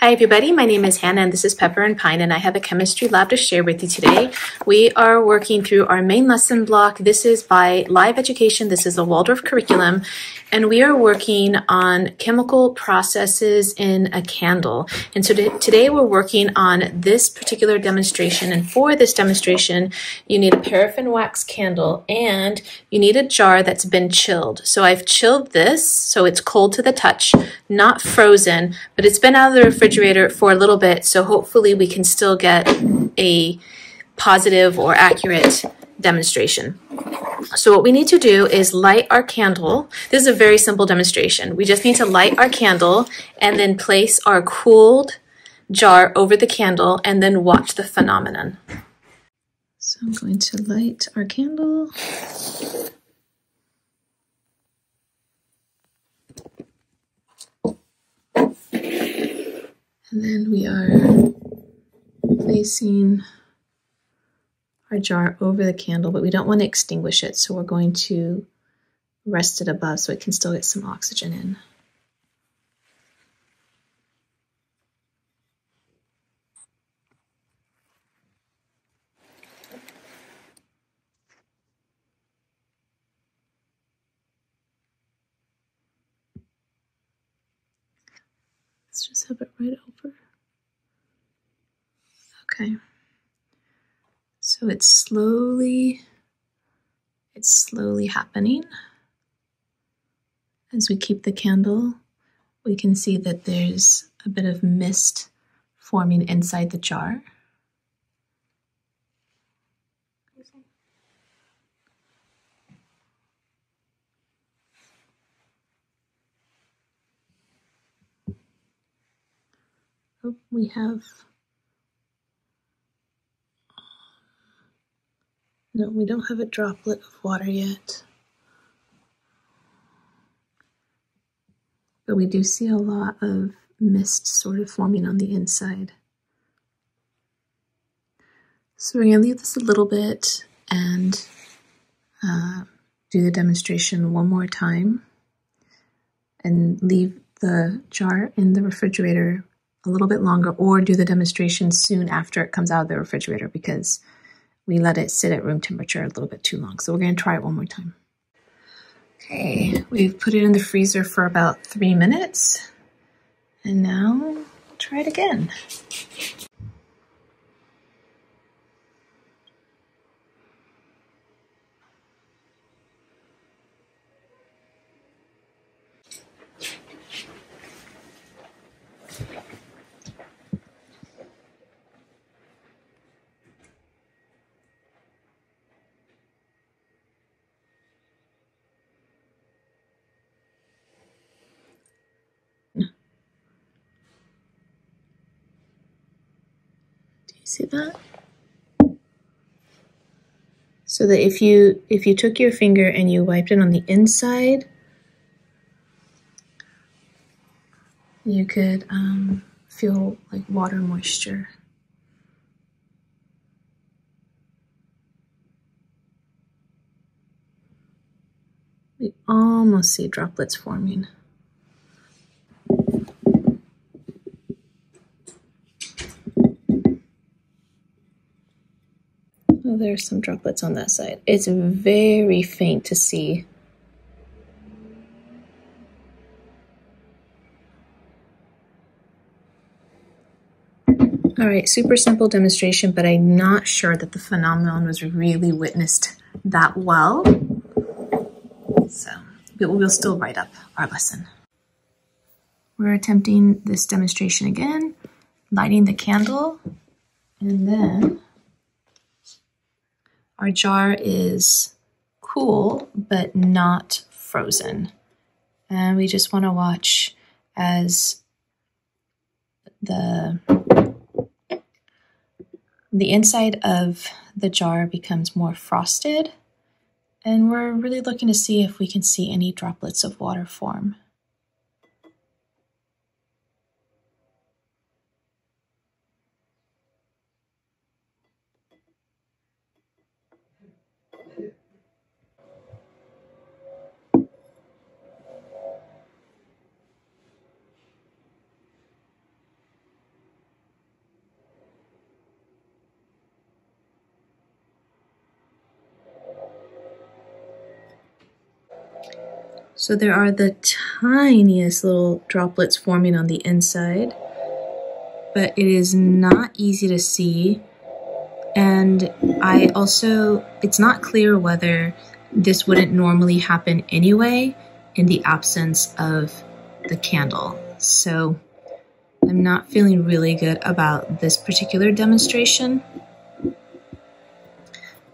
Hi everybody, my name is Hannah and this is Pepper and Pine and I have a chemistry lab to share with you today. We are working through our main lesson block. This is by Live Education. This is the Waldorf curriculum and we are working on chemical processes in a candle. And so today we're working on this particular demonstration and for this demonstration you need a paraffin wax candle and you need a jar that's been chilled. So I've chilled this so it's cold to the touch, not frozen, but it's been out of the refrigerator refrigerator for a little bit, so hopefully we can still get a positive or accurate demonstration. So what we need to do is light our candle. This is a very simple demonstration. We just need to light our candle and then place our cooled jar over the candle and then watch the phenomenon. So I'm going to light our candle. And then we are placing our jar over the candle, but we don't want to extinguish it. So we're going to rest it above so it can still get some oxygen in. Let's just have it right over. Okay. So it's slowly, it's slowly happening. As we keep the candle, we can see that there's a bit of mist forming inside the jar. Oh, we have no, we don't have a droplet of water yet. But we do see a lot of mist sort of forming on the inside. So we're going to leave this a little bit and uh, do the demonstration one more time and leave the jar in the refrigerator a little bit longer or do the demonstration soon after it comes out of the refrigerator because we let it sit at room temperature a little bit too long. So we're to try it one more time. Okay, we've put it in the freezer for about three minutes. And now try it again. See that? So that if you if you took your finger and you wiped it on the inside, you could um, feel like water moisture. We almost see droplets forming. Oh, there's some droplets on that side. It's very faint to see. All right, super simple demonstration, but I'm not sure that the phenomenon was really witnessed that well. So we'll still write up our lesson. We're attempting this demonstration again, lighting the candle, and then our jar is cool, but not frozen. And we just want to watch as the the inside of the jar becomes more frosted and we're really looking to see if we can see any droplets of water form. So there are the tiniest little droplets forming on the inside, but it is not easy to see. And I also, it's not clear whether this wouldn't normally happen anyway in the absence of the candle. So I'm not feeling really good about this particular demonstration,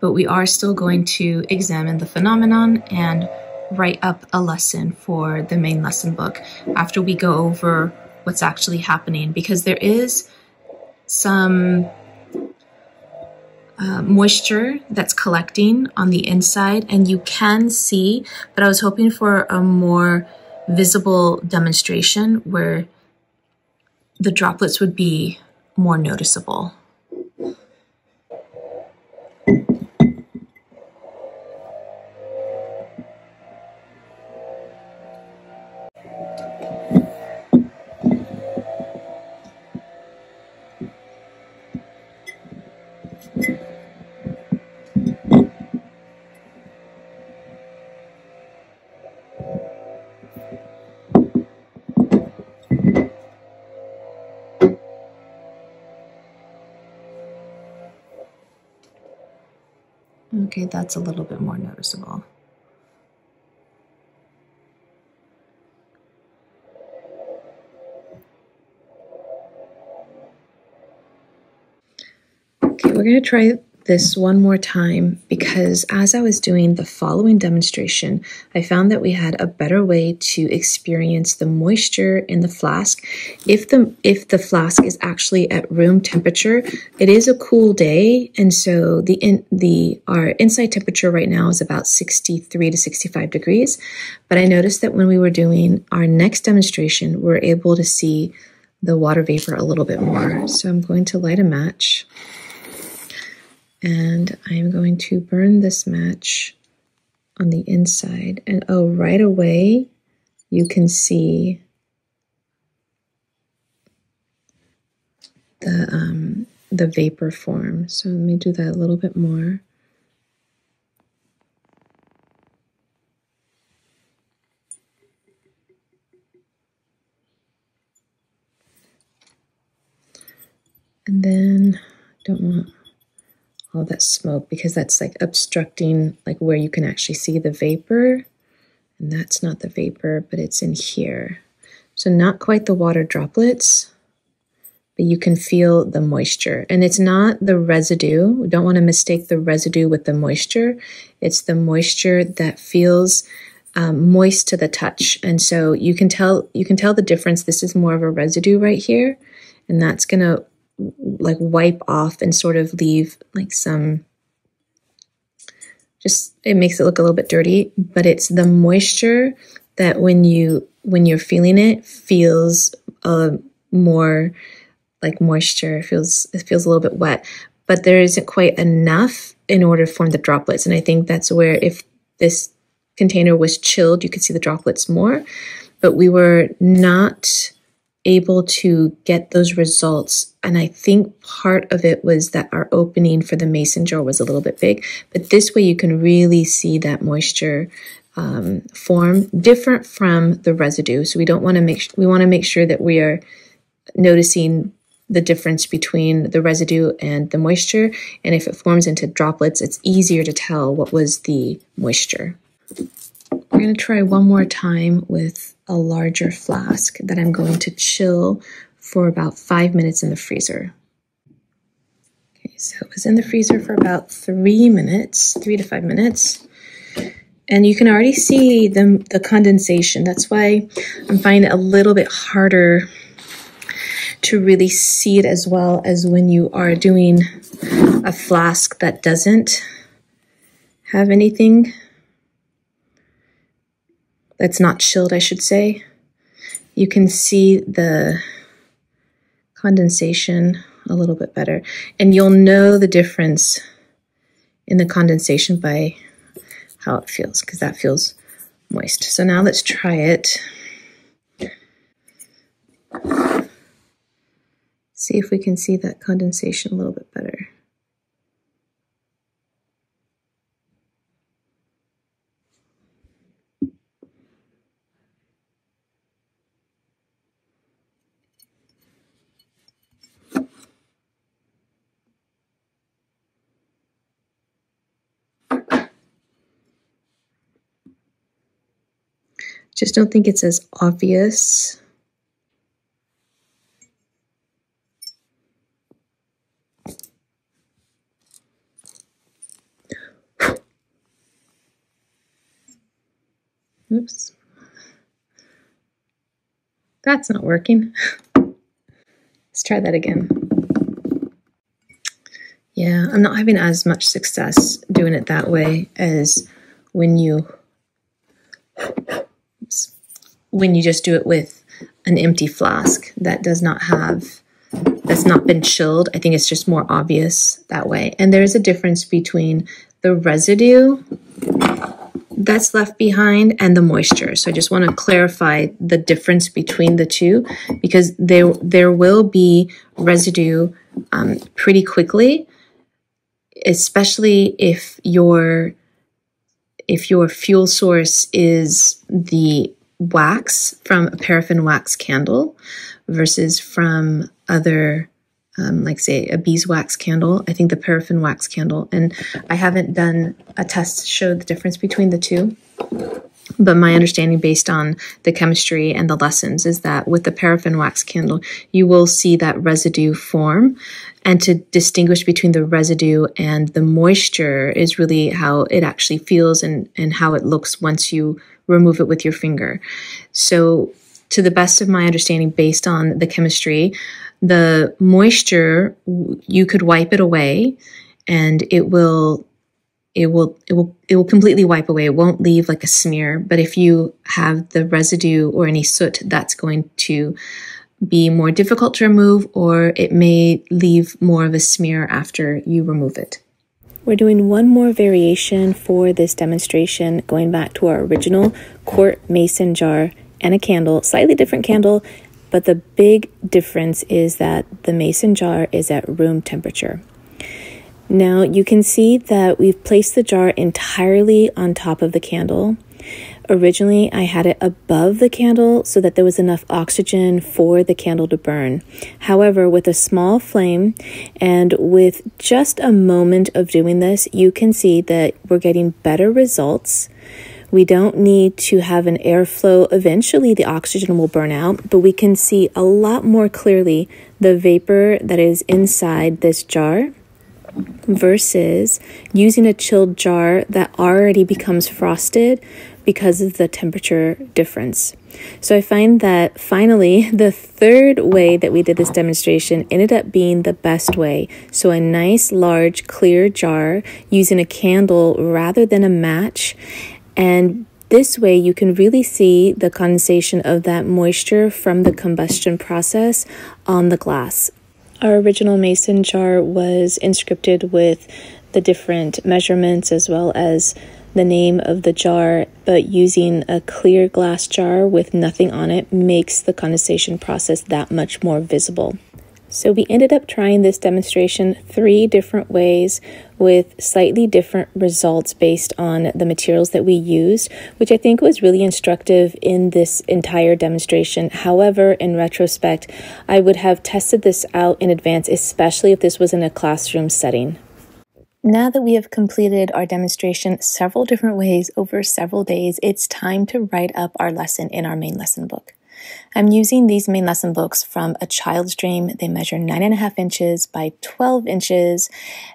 but we are still going to examine the phenomenon and write up a lesson for the main lesson book after we go over what's actually happening because there is some uh, moisture that's collecting on the inside and you can see, but I was hoping for a more visible demonstration where the droplets would be more noticeable. Okay, that's a little bit more noticeable. Okay, we're going to try this one more time because as I was doing the following demonstration, I found that we had a better way to experience the moisture in the flask. If the if the flask is actually at room temperature, it is a cool day, and so the in, the our inside temperature right now is about 63 to 65 degrees. But I noticed that when we were doing our next demonstration, we are able to see the water vapor a little bit more. So I'm going to light a match and I'm going to burn this match on the inside. And oh, right away, you can see the, um, the vapor form. So let me do that a little bit more. And then don't want all that smoke because that's like obstructing like where you can actually see the vapor. And that's not the vapor, but it's in here. So not quite the water droplets, but you can feel the moisture. And it's not the residue. We don't want to mistake the residue with the moisture. It's the moisture that feels um, moist to the touch. And so you can tell you can tell the difference. This is more of a residue right here. And that's going to like wipe off and sort of leave like some just it makes it look a little bit dirty but it's the moisture that when you when you're feeling it feels uh, more like moisture it feels it feels a little bit wet but there isn't quite enough in order to form the droplets and i think that's where if this container was chilled you could see the droplets more but we were not able to get those results. And I think part of it was that our opening for the mason jar was a little bit big, but this way you can really see that moisture um, form different from the residue. So we don't want to make, we want to make sure that we are noticing the difference between the residue and the moisture. And if it forms into droplets, it's easier to tell what was the moisture. We're going to try one more time with a larger flask that I'm going to chill for about five minutes in the freezer. Okay, so it was in the freezer for about three minutes, three to five minutes. And you can already see the, the condensation. That's why I'm finding it a little bit harder to really see it as well as when you are doing a flask that doesn't have anything that's not chilled, I should say, you can see the condensation a little bit better. And you'll know the difference in the condensation by how it feels, because that feels moist. So now let's try it. See if we can see that condensation a little bit better. Just don't think it's as obvious. Oops. That's not working. Let's try that again. Yeah, I'm not having as much success doing it that way as when you when you just do it with an empty flask that does not have that's not been chilled. I think it's just more obvious that way. And there is a difference between the residue that's left behind and the moisture. So I just want to clarify the difference between the two because there there will be residue um, pretty quickly, especially if your if your fuel source is the wax from a paraffin wax candle versus from other um, like say a beeswax candle. I think the paraffin wax candle, and I haven't done a test to show the difference between the two. But my understanding, based on the chemistry and the lessons, is that with the paraffin wax candle, you will see that residue form. And to distinguish between the residue and the moisture is really how it actually feels and, and how it looks once you remove it with your finger. So, to the best of my understanding, based on the chemistry, the moisture you could wipe it away and it will it will it will it will completely wipe away. It won't leave like a smear. But if you have the residue or any soot that's going to be more difficult to remove or it may leave more of a smear after you remove it. We're doing one more variation for this demonstration going back to our original quart mason jar and a candle slightly different candle but the big difference is that the mason jar is at room temperature. Now you can see that we've placed the jar entirely on top of the candle. Originally, I had it above the candle so that there was enough oxygen for the candle to burn. However, with a small flame and with just a moment of doing this, you can see that we're getting better results we don't need to have an airflow. Eventually, the oxygen will burn out, but we can see a lot more clearly the vapor that is inside this jar versus using a chilled jar that already becomes frosted because of the temperature difference. So I find that finally, the third way that we did this demonstration ended up being the best way. So a nice, large, clear jar using a candle rather than a match and this way, you can really see the condensation of that moisture from the combustion process on the glass. Our original mason jar was inscripted with the different measurements as well as the name of the jar, but using a clear glass jar with nothing on it makes the condensation process that much more visible. So we ended up trying this demonstration three different ways with slightly different results based on the materials that we used, which I think was really instructive in this entire demonstration. However, in retrospect, I would have tested this out in advance, especially if this was in a classroom setting. Now that we have completed our demonstration several different ways over several days, it's time to write up our lesson in our main lesson book. I'm using these main lesson books from A Child's Dream. They measure nine and a half inches by 12 inches,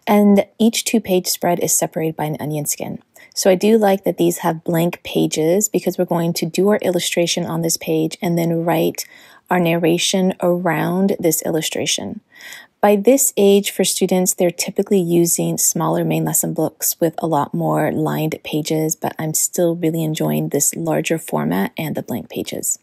and each two page spread is separated by an onion skin. So I do like that these have blank pages because we're going to do our illustration on this page and then write our narration around this illustration. By this age for students, they're typically using smaller main lesson books with a lot more lined pages, but I'm still really enjoying this larger format and the blank pages.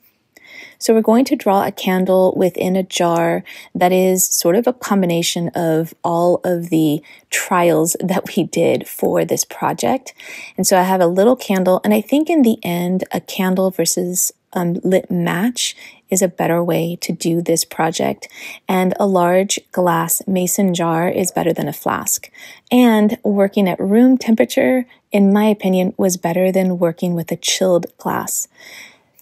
So we're going to draw a candle within a jar that is sort of a combination of all of the trials that we did for this project. And so I have a little candle, and I think in the end, a candle versus um, lit match is a better way to do this project. And a large glass mason jar is better than a flask. And working at room temperature, in my opinion, was better than working with a chilled glass.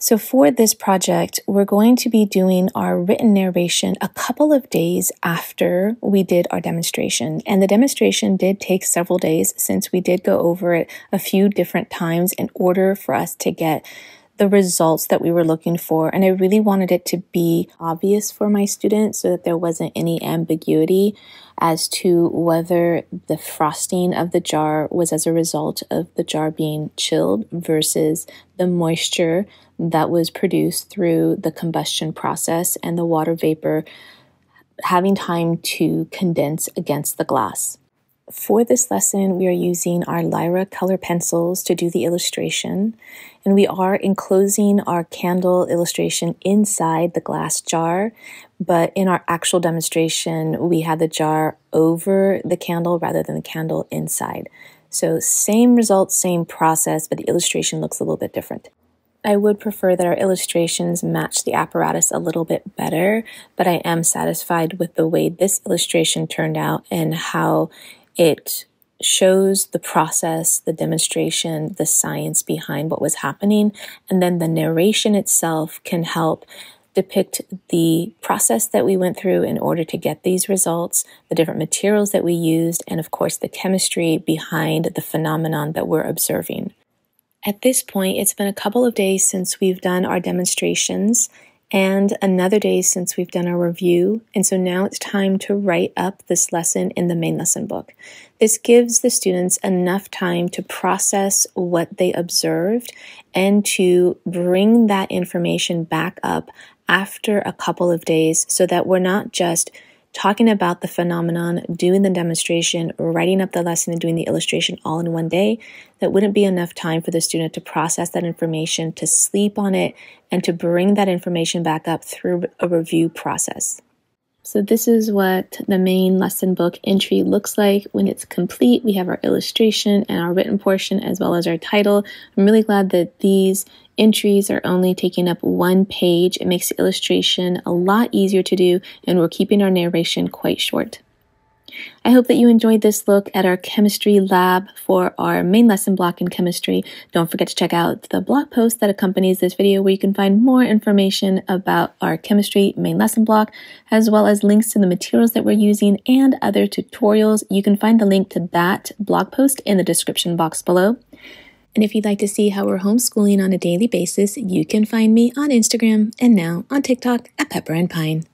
So, for this project, we're going to be doing our written narration a couple of days after we did our demonstration. And the demonstration did take several days since we did go over it a few different times in order for us to get the results that we were looking for. And I really wanted it to be obvious for my students so that there wasn't any ambiguity as to whether the frosting of the jar was as a result of the jar being chilled versus the moisture that was produced through the combustion process and the water vapor having time to condense against the glass. For this lesson, we are using our Lyra color pencils to do the illustration, and we are enclosing our candle illustration inside the glass jar, but in our actual demonstration, we had the jar over the candle rather than the candle inside. So same result, same process, but the illustration looks a little bit different. I would prefer that our illustrations match the apparatus a little bit better, but I am satisfied with the way this illustration turned out and how it shows the process, the demonstration, the science behind what was happening, and then the narration itself can help depict the process that we went through in order to get these results, the different materials that we used, and of course the chemistry behind the phenomenon that we're observing. At this point, it's been a couple of days since we've done our demonstrations and another day since we've done our review. And so now it's time to write up this lesson in the main lesson book. This gives the students enough time to process what they observed and to bring that information back up after a couple of days so that we're not just talking about the phenomenon, doing the demonstration, writing up the lesson, and doing the illustration all in one day, that wouldn't be enough time for the student to process that information, to sleep on it, and to bring that information back up through a review process. So this is what the main lesson book entry looks like when it's complete. We have our illustration and our written portion as well as our title. I'm really glad that these entries are only taking up one page. It makes the illustration a lot easier to do and we're keeping our narration quite short. I hope that you enjoyed this look at our chemistry lab for our main lesson block in chemistry. Don't forget to check out the blog post that accompanies this video where you can find more information about our chemistry main lesson block, as well as links to the materials that we're using and other tutorials. You can find the link to that blog post in the description box below. And if you'd like to see how we're homeschooling on a daily basis, you can find me on Instagram and now on TikTok at Pepper and Pine.